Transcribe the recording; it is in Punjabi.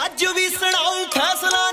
ਜੱਜ ਵੀ ਸੁਣਾਉ ਫੈਸਲਾ